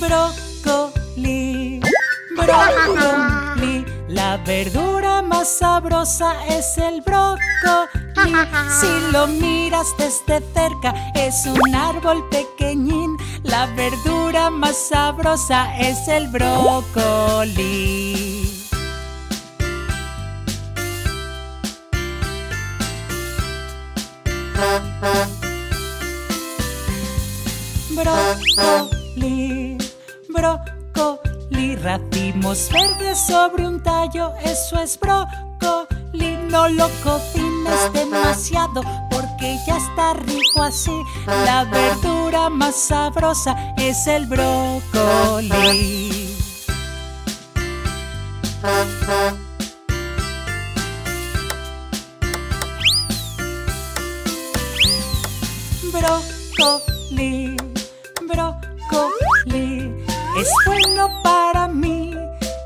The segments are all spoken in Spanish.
Brócoli, brócoli. La verdura más sabrosa es el brócoli. Si lo miras desde cerca, es un árbol pequeñín. La verdura más sabrosa es el brócoli. Brócoli, brócoli, racimos verdes sobre un tallo, eso es brócoli. No lo cocines demasiado porque ya está rico así. La verdura más sabrosa es el brócoli. Brócoli, es bueno para mí,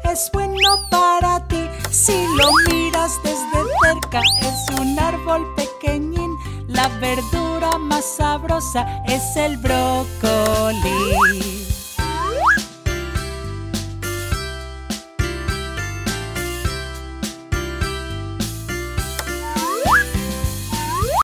es bueno para ti. Si lo miras desde cerca, es un árbol pequeñín. La verdura más sabrosa es el brócoli.